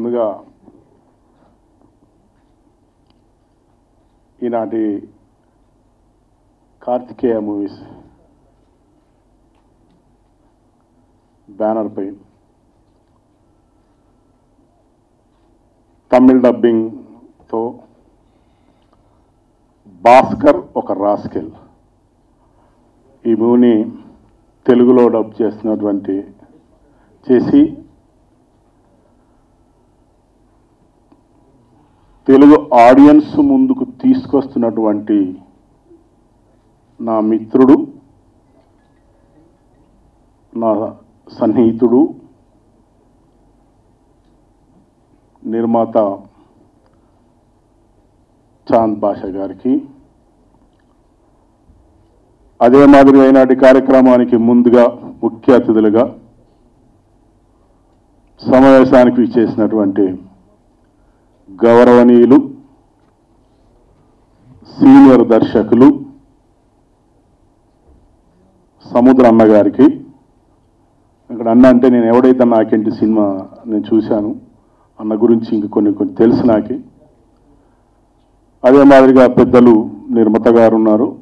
ముందుగా ఈనాటి కార్తికేయ మూవీస్ బ్యానర్పై తమిళ్ డబ్బింగ్తో భాస్కర్ ఒక రాస్కెల్. ఈ మూవీని తెలుగులో డబ్ చేస్తున్నటువంటి చేసి తెలుగు ఆడియన్స్ ముందుకు తీసుకొస్తున్నటువంటి నా మిత్రుడు నా సన్నిహితుడు నిర్మాత చాంద్ భాష గారికి అదే మాదిరిగా ఈనాటి కార్యక్రమానికి ముందుగా ముఖ్య అతిథులుగా సమావేశానికి చేసినటువంటి గౌరవనీయులు సీనియర్ దర్శకులు సముద్ర అన్నగారికి ఇక్కడ అన్న అంటే నేను ఎవడైతే నాకేంటి సినిమా నేను చూశాను అన్న గురించి ఇంక కొన్ని కొన్ని తెలుసు నాకి. అదే మాదిరిగా పెద్దలు నిర్మత గారు ఉన్నారు.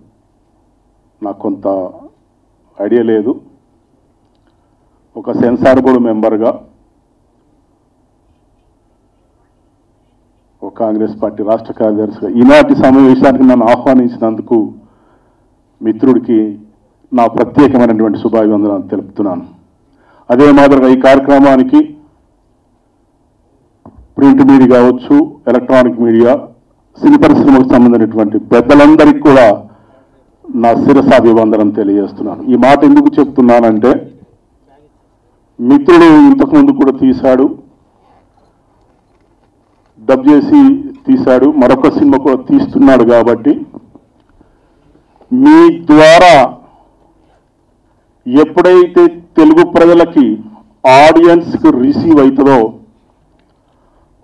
నాకు కొంత ఐడియా లేదు. ఒక సెన్సార్ బోర్డు మెంబర్గా కాంగ్రెస్ పార్టీ రాష్ట్ర కార్యదర్శిగా ఈనాటి సమావేశానికి నన్ను ఆహ్వానించినందుకు మిత్రుడికి నా ప్రత్యేకమైనటువంటి శుభాభివందనాలు తెలుపుతున్నాను. అదే మాదిరిగా ఈ కార్యక్రమానికి ప్రింట్ మీడియా కావచ్చు ఎలక్ట్రానిక్ మీడియా సినీ పరిశ్రమకు సంబంధించినటువంటి పెద్దలందరికీ కూడా నా శిరసాభివందనం తెలియజేస్తున్నాను. ఈ మాట ఎందుకు చెప్తున్నానంటే మిత్రుడు ఇంతకుముందు కూడా తీశాడు. డబ్ చేసి తీశాడు. మరొక సినిమా కూడా తీస్తున్నాడు కాబట్టి మీ ద్వారా ఎప్పుడైతే తెలుగు ప్రజలకి ఆడియన్స్కి రిసీవ్ అవుతుందో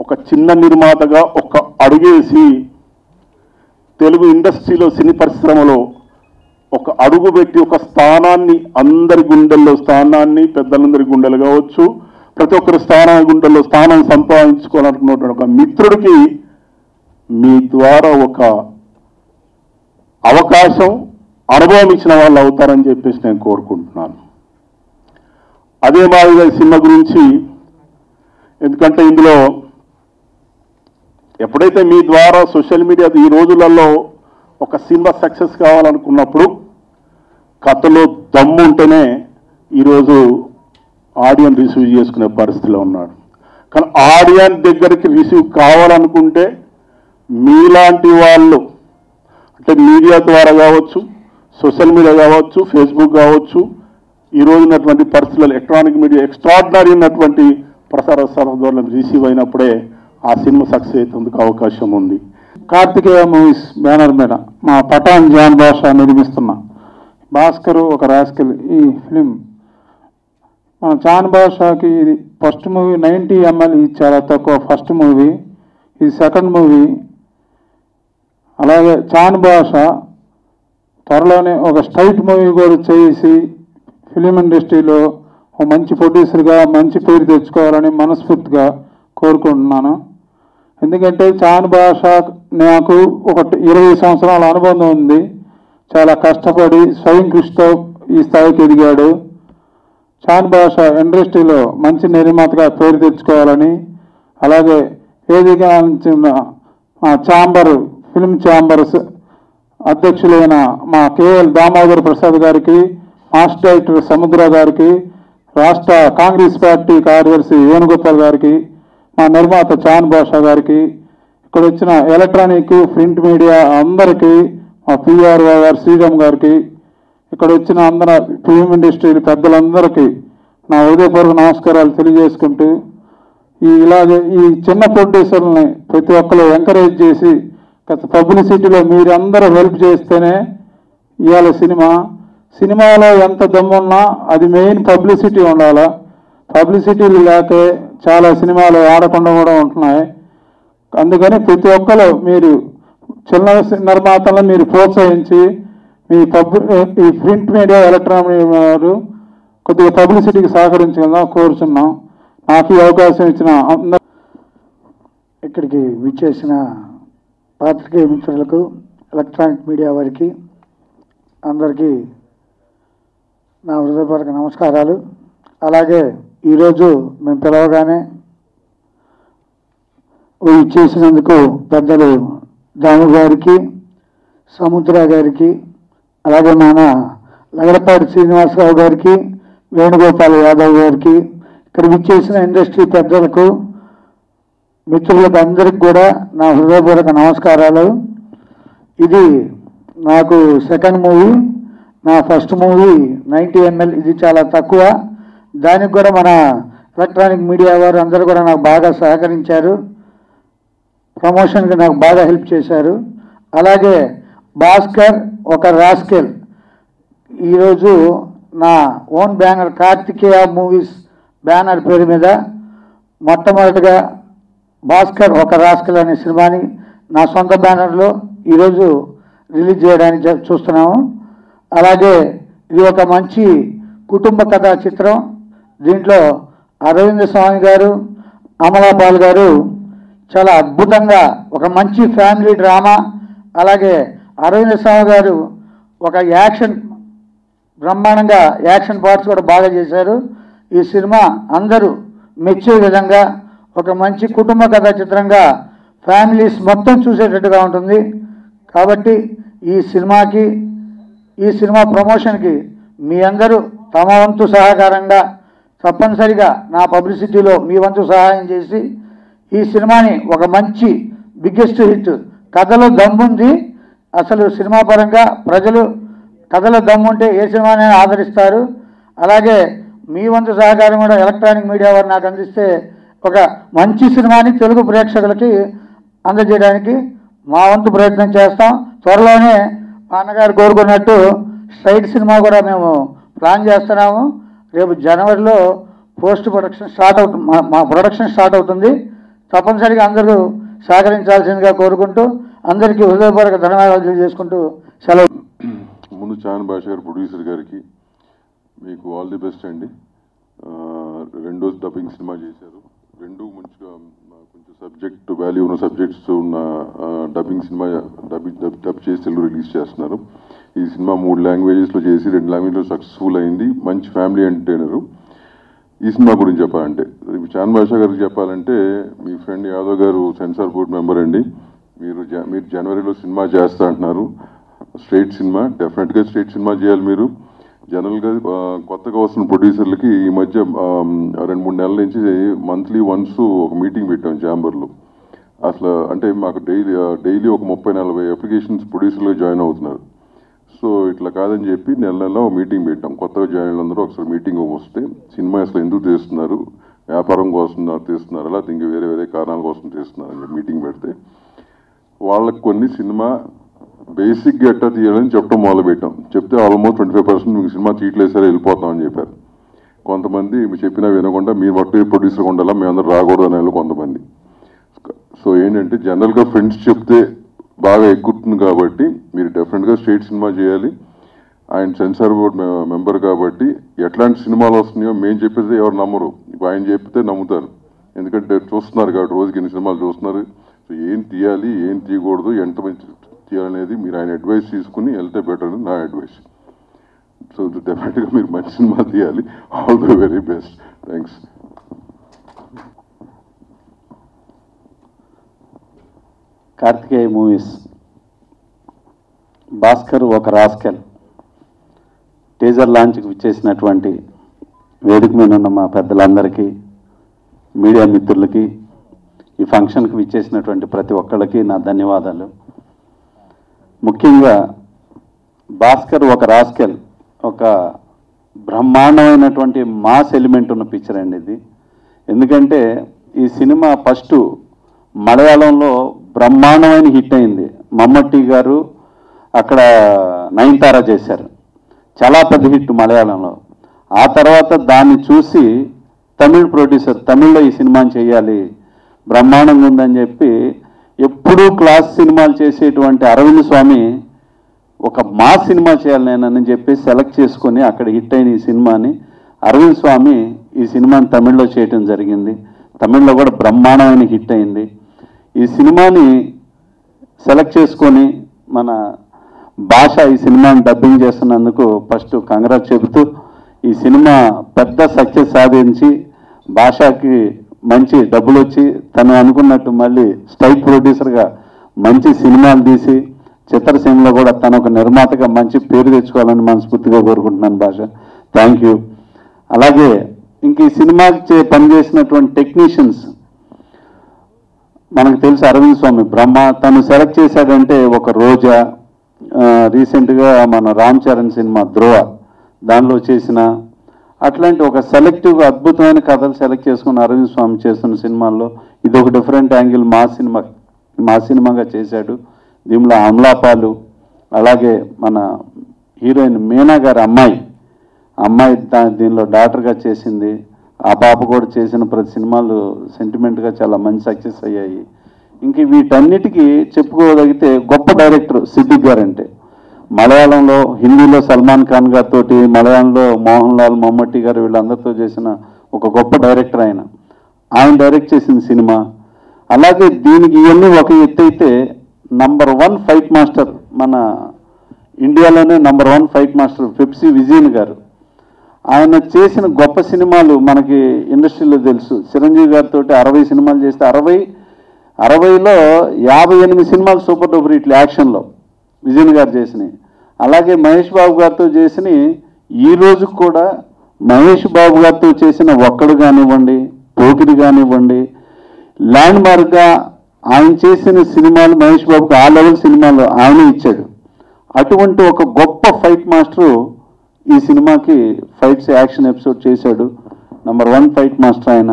ఒక చిన్న నిర్మాతగా ఒక అడుగేసి తెలుగు ఇండస్ట్రీలో సినీ పరిశ్రమలో ఒక అడుగు పెట్టి ఒక స్థానాన్ని అందరి గుండెల్లో స్థానాన్ని పెద్దలందరి గుండెలు కావచ్చు ప్రతి ఒక్కరు స్థాన గుండెల్లో స్థానం సంపాదించుకోవాలనుకున్నటువంటి ఒక మిత్రుడికి మీ ద్వారా ఒక అవకాశం అనుభవం ఇచ్చిన వాళ్ళు అవుతారని చెప్పేసి నేను కోరుకుంటున్నాను. అదే మాదిరిగా ఈ సినిమా గురించి ఎందుకంటే ఇందులో ఎప్పుడైతే మీ ద్వారా సోషల్ మీడియా ఈ రోజులలో ఒక సినిమా సక్సెస్ కావాలనుకున్నప్పుడు కథలో దమ్ము ఉంటేనే ఈరోజు ఆడియన్ రిసీవ్ చేసుకునే పరిస్థితిలో ఉన్నాడు. కానీ ఆడియన్ దగ్గరికి రిసీవ్ కావాలనుకుంటే మీలాంటి వాళ్ళు అంటే మీడియా ద్వారా కావచ్చు సోషల్ మీడియా కావచ్చు ఫేస్బుక్ కావచ్చు ఈ రోజు ఉన్నటువంటి ఎలక్ట్రానిక్ మీడియా ఎక్స్ట్రాడినరీ ఉన్నటువంటి ప్రసార ద్వారా రిసీవ్ అయినప్పుడే ఆ సినిమా సక్సెస్ అయ్యేందుకు అవకాశం ఉంది. కార్తికేయ మూవీస్ బ్యానర్ మీద మా పఠాన్ జాన్ భాష నిర్మిస్తున్న భాస్కర్ ఒక రాస్కెల్ ఈ ఫిలిం మన జాన్ ఇది ఫస్ట్ మూవీ నైంటీ ఎంఎల్ ఇది చాలా తక్కువ ఫస్ట్ మూవీ. ఇది సెకండ్ మూవీ. అలాగే చాన్ భాష త్వరలోనే ఒక స్ట్రైట్ మూవీ కూడా చేసి ఫిలిం ఇండస్ట్రీలో ఒక మంచి ప్రొడ్యూసర్గా మంచి పేరు తెచ్చుకోవాలని మనస్ఫూర్తిగా కోరుకుంటున్నాను. ఎందుకంటే చాన్ భాష నాకు ఒక ఇరవై సంవత్సరాల అనుబంధం ఉంది. చాలా కష్టపడి స్వయం కృషితో ఈ స్థాయికి ఎదిగాడు. షాన్ భాష ఇండస్ట్రీలో మంచి నిర్మాతగా పేరు తెచ్చుకోవాలని అలాగే వేదిక మా ఛాంబర్ ఫిల్మ్ ఛాంబర్స్ అధ్యక్షులైన మా కేఎల్ దామోదర్ ప్రసాద్ గారికి మాస్టర్ డైరెక్టర్ సముద్ర గారికి రాష్ట్ర కాంగ్రెస్ పార్టీ కార్యదర్శి వేణుగోపాల్ గారికి మా నిర్మాత చాన్ బాషా గారికి ఇక్కడ వచ్చిన ఎలక్ట్రానిక్ ప్రింట్ మీడియా అందరికీ మా పిఆర్ఓ గారు శ్రీరామ్ గారికి ఇక్కడ వచ్చిన అందర ఫిలిం ఇండస్ట్రీ పెద్దలందరికీ నా హృదయపూర్వక నమస్కారాలు తెలియజేసుకుంటూ ఈ ఇలాగే ఈ చిన్న ప్రొడ్యూసర్లని ప్రతి ఒక్కరు ఎంకరేజ్ చేసి గత పబ్లిసిటీలో మీరందరూ హెల్ప్ చేస్తేనే ఇవాళ సినిమా. సినిమాలో ఎంత దమ్మున్నా అది మెయిన్ పబ్లిసిటీ ఉండాలా. పబ్లిసిటీలు లేకే చాలా సినిమాలు ఆడకుండా కూడా ఉంటున్నాయి. అందుకని ప్రతి ఒక్కరు మీరు చిన్న నిర్మాతలను మీరు ప్రోత్సహించి మీ పబ్ ఈ ప్రింట్ మీడియా ఎలక్ట్రానిక్ వారు కొద్దిగా పబ్లిసిటీకి సహకరించగలదా కోరుచున్నాం. నాకు ఈ అవకాశం ఇచ్చిన అందరూ ఇక్కడికి విచ్చేసిన పాత్రికేయ మిత్రులకు ఎలక్ట్రానిక్ మీడియా వారికి అందరికీ నా హృదయపూర్వక నమస్కారాలు. అలాగే ఈరోజు మేము పిలవగానే ఇచ్చేసినందుకు పెద్దలు దాము గారికి సముద్ర గారికి అలాగే మన లగడపాటి శ్రీనివాసరావు గారికి వేణుగోపాల్ యాదవ్ గారికి ఇక్కడ విచ్చేసిన ఇండస్ట్రీ పెద్దలకు మిత్రులకు అందరికి కూడా నా హృదయపూర్వక నమస్కారాలు. ఇది నాకు సెకండ్ మూవీ నా ఫస్ట్ మూవీ నైంటీ ఎంఎల్ ఇది చాలా తక్కువ. దానికి కూడా మన ఎలక్ట్రానిక్ మీడియా వారు అందరూ కూడా నాకు బాగా సహకరించారు. ప్రమోషన్కి నాకు బాగా హెల్ప్ చేశారు. అలాగే భాస్కర్ ఒక రాస్కెల్. ఈరోజు నా own banner Karthikeya movies banner పేరు మీద మొట్టమొదటిగా భాస్కర్ ఒక రాస్కల్ అనే సినిమాని నా సొంత బ్యానర్లో ఈరోజు రిలీజ్ చేయడానికి జ- చూస్తున్నాము. అలాగే ఇది ఒక మంచి కుటుంబ కథా చిత్రం. దీంట్లో అరవింద్ స్వామి గారు అమలాపాల్ గారు చాలా అద్భుతంగా ఒక మంచి ఫ్యామిలీ డ్రామా అలాగే అరవింద్ స్వామి గారు ఒక యాక్షన్ బ్రహ్మాండంగా యాక్షన్ పార్ట్స్ కూడా బాగా చేశారు. ఈ సినిమా అందరూ మెచ్చే విధంగా ఒక మంచి కుటుంబ కథా చిత్రంగా ఫ్యామిలీస్ మొత్తం చూసేటట్టుగా ఉంటుంది. కాబట్టి ఈ సినిమాకి ఈ సినిమా ప్రమోషన్కి మీ అందరూ తమ వంతు సహకారంగా తప్పనిసరిగా నా పబ్లిసిటీలో మీ వంతు సహాయం చేసి ఈ సినిమాని ఒక మంచి బిగ్గెస్ట్ హిట్ కథలో దమ్ముంది అసలు సినిమా పరంగా ప్రజలు కథల దమ్ముంటే ఏ సినిమానైనా ఆదరిస్తారు. అలాగే మీ వంతు సహకారం కూడా ఎలక్ట్రానిక్ మీడియా వారు నాకు అందిస్తే ఒక మంచి సినిమాని తెలుగు ప్రేక్షకులకి అందజేయడానికి మా వంతు ప్రయత్నం చేస్తాం. త్వరలోనే మా అన్నగారు కోరుకున్నట్టు స్ట్రైట్ సినిమా కూడా మేము ప్లాన్ చేస్తున్నాము. రేపు జనవరిలో పోస్ట్ ప్రొడక్షన్ స్టార్ట్ అవుతుంది మా- మా ప్రొడక్షన్ స్టార్ట్ అవుతుంది. తప్పనిసరిగా అందరూ సహకరించాల్సిందిగా కోరుకుంటూ అందరికీ హృదయపూర్వక ధన్యవాదాలు తెలియజేసుకుంటూ సెలవు. ముందు చాన్ భాష గారు ప్రొడ్యూసర్ గారికి మీకు ఆల్ ది బెస్ట్ అండి. రెండో డబ్బింగ్ సినిమా చేశారు. రెండు మంచిగా కొంచెం సబ్జెక్ట్ వాల్యూ ఉన్న సబ్జెక్ట్స్ ఉన్న డబ్బింగ్ సినిమా డబ్బింగ్ డబ్ డబ్ చేసి తెలుగు రిలీజ్ చేస్తున్నారు. ఈ సినిమా మూడు లాంగ్వేజెస్లో చేసి రెండు లాంగ్వేజ్లో సక్సెస్ఫుల్ అయింది. మంచి ఫ్యామిలీ ఎంటర్టైనరు ఈ సినిమా గురించి చెప్పాలంటే చాన్ భాషా గారికి చెప్పాలంటే మీ ఫ్రెండ్ యాదవ్ గారు సెన్సార్ బోర్డ్ మెంబర్ అండి. మీరు జ- మీరు జనవరిలో సినిమా చేస్తా అంటున్నారు. స్టేట్ సినిమా డెఫినెట్గా స్టేట్ సినిమా చేయాలి మీరు. జనరల్గా కొత్తగా వస్తున్న ప్రొడ్యూసర్లకి ఈ మధ్య రెండు మూడు నెలల నుంచి మంత్లీ వన్స్ ఒక మీటింగ్ పెట్టాం ఛాంబర్లో. అసలు అంటే మాకు డైలీ డైలీ ఒక ముప్పై నలభై అప్లికేషన్స్ ప్రొడ్యూసర్లుగా జాయిన్ అవుతున్నారు. సో ఇట్లా కాదని చెప్పి నెల నెల ఒక మీటింగ్ పెట్టాం. కొత్తగా జాయిన్ అందరూ ఒకసారి మీటింగ్ వస్తే సినిమా అసలు ఎందుకు తీస్తున్నారు? వ్యాపారం కోసం తీస్తున్నారు? అలా ఇంకా వేరే వేరే కారణాల కోసం తీస్తున్నారు మీటింగ్ పెడితే వాళ్ళకి కొన్ని సినిమా బేసిక్గా ఎట్టా తీయాలని చెప్పడం మొదలుపెట్టాం. చెప్తే ఆల్మోస్ట్ ట్వంటీ ఫైవ్ పర్సెంట్ మీకు సినిమా తీయట్లేసారి వెళ్ళిపోతామని చెప్పారు. కొంతమంది మీరు చెప్పినా వినకుండా మీరు మట్టు ప్రొడ్యూసర్ ఉండాలా మేమందరూ రాకూడదు అనే కొంతమంది. సో ఏంటంటే జనరల్గా ఫ్రెండ్స్ చెప్తే బాగా ఎక్కుతుంది కాబట్టి మీరు డెఫినెట్గా స్టేట్ సినిమా చేయాలి. ఆయన సెన్సార్ బోర్డ్ మెంబర్ కాబట్టి ఎట్లాంటి సినిమాలు వస్తున్నాయో మేము చెప్పేది ఎవరు నమ్మరు. ఇప్పుడు ఆయన చెప్తే నమ్ముతారు. ఎందుకంటే చూస్తున్నారు కాబట్టి రోజుకి ఎన్ని సినిమాలు చూస్తున్నారు. సో ఏం తీయాలి ఏం తీయకూడదు ఎంత మంచి తీయాలనేది మీరు ఆయన అడ్వైస్ తీసుకుని వెళ్తే బెటర్ అని నా అడ్వైస్ సో డెఫినెట్గా మీరు మంచి సినిమా తీయాలి. All the very best thanks Karthikeya movies. Bhaskar ఒక రాస్కెల్. టీజర్ లాంచ్కి విచ్చేసినటువంటి వేదిక మీద ఉన్న మా పెద్దలందరికీ మీడియా మిత్రులకి ఈ ఫంక్షన్కి విచ్చేసినటువంటి ప్రతి ఒక్కళ్ళకి నా ధన్యవాదాలు. ముఖ్యంగా భాస్కర్ ఒక రాస్కెల్ ఒక బ్రహ్మాండమైనటువంటి మాస్ ఎలిమెంట్ ఉన్న పిక్చర్ అండి ఇది. ఎందుకంటే ఈ సినిమా ఫస్ట్ మలయాళంలో బ్రహ్మాండమైన హిట్ అయింది. మమ్మట్టి గారు అక్కడ నయనతార చేశారు. చాలా పెద్ద హిట్ మలయాళంలో. ఆ తర్వాత దాన్ని చూసి తమిళ్ ప్రొడ్యూసర్ తమిళ్ళో ఈ సినిమాని చేయాలి బ్రహ్మాండంగా ఉందని చెప్పి ఎప్పుడూ క్లాస్ సినిమాలు చేసేటువంటి అరవింద్ స్వామి ఒక మా సినిమా చేయాలి నేనని చెప్పి సెలెక్ట్ చేసుకొని అక్కడ హిట్ అయిన ఈ సినిమాని అరవింద్ స్వామి ఈ సినిమాని తమిళ్ళో చేయటం జరిగింది. తమిళ్ళో కూడా బ్రహ్మాండమైన హిట్ అయింది. ఈ సినిమాని సెలెక్ట్ చేసుకొని మన భాష ఈ సినిమాని డబ్బింగ్ చేస్తున్నందుకు ఫస్ట్ కంగ్రాట్ చెబుతూ ఈ సినిమా పెద్ద సక్సెస్ సాధించి భాషకి మంచి డబ్బులు వచ్చి తను అనుకున్నట్టు మళ్ళీ స్టైల్ ప్రొడ్యూసర్గా మంచి సినిమాలు తీసి చిత్రసీమలో కూడా తను ఒక నిర్మాతగా మంచి పేరు తెచ్చుకోవాలని మనస్ఫూర్తిగా కోరుకుంటున్నాను భాష. థ్యాంక్ యూ అలాగే ఇంక ఈ సినిమాకి చే- పనిచేసినటువంటి టెక్నీషియన్స్ మనకు తెలుసు అరవింద్ స్వామి బ్రహ్మ తను సెలెక్ట్ చేశాడంటే ఒక రోజా రీసెంట్గా మన రామ్ చరణ్ సినిమా ధ్రువ దానిలో చేసిన అట్లాంటి ఒక సెలెక్టివ్ అద్భుతమైన కథలు సెలెక్ట్ చేసుకున్న అరవింద్ స్వామి చేస్తున్న సినిమాల్లో ఇది ఒక డిఫరెంట్ యాంగిల్ మా సినిమా మా సినిమాగా చేశాడు. దీనిలో అమలాపాలు అలాగే మన హీరోయిన్ మీనా గారి అమ్మాయి. అమ్మాయి దా- దీనిలో డాక్టర్గా చేసింది. ఆ పాప కూడా చేసిన ప్రతి సినిమాలు సెంటిమెంట్గా చాలా మంచి సక్సెస్ అయ్యాయి. ఇంక వీటన్నిటికీ చెప్పుకోగలిగితే గొప్ప డైరెక్టర్ సిద్దిక్ గారు అంటే మలయాళంలో హిందీలో సల్మాన్ ఖాన్ గారితో మలయాళంలో మోహన్ లాల్ మమ్మట్టి గారు వీళ్ళందరితో చేసిన ఒక గొప్ప డైరెక్టర్ ఆయన. ఆయన డైరెక్ట్ చేసిన సినిమా. అలాగే దీనికి ఇవన్నీ ఒక ఎత్తైతే నంబర్ వన్ ఫైట్ మాస్టర్ మన ఇండియాలోనే number one fight master Pepsi Vijayan గారు. ఆయన చేసిన గొప్ప సినిమాలు మనకి ఇండస్ట్రీలో తెలుసు. చిరంజీవి గారితో అరవై సినిమాలు చేస్తే అరవై అరవైలో యాభై ఎనిమిది సినిమాలు సూపర్ డూపర్ ఇట్లా యాక్షన్లో. విజయన్ గారు చేసినవి. అలాగే మహేష్ బాబు గారితో చేసిన ఈ రోజు కూడా మహేష్ బాబు గారితో చేసిన ఒక్కడు కానివ్వండి పోకిరి కానివ్వండి ల్యాండ్ మార్క్గా ఆయన చేసిన సినిమాలు మహేష్ బాబుకి ఆ లెవెల్ సినిమాలు ఆయన ఇచ్చాడు. అటువంటి ఒక గొప్ప ఫైట్ మాస్టరు ఈ సినిమాకి ఫైట్స్ యాక్షన్ ఎపిసోడ్ చేశాడు. నెంబర్ వన్ ఫైట్ మాస్టర్ ఆయన.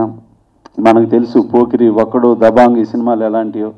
మనకు తెలుసు పోకిరి ఒక్కడు దబాంగ్ ఈ సినిమాలు ఎలాంటివో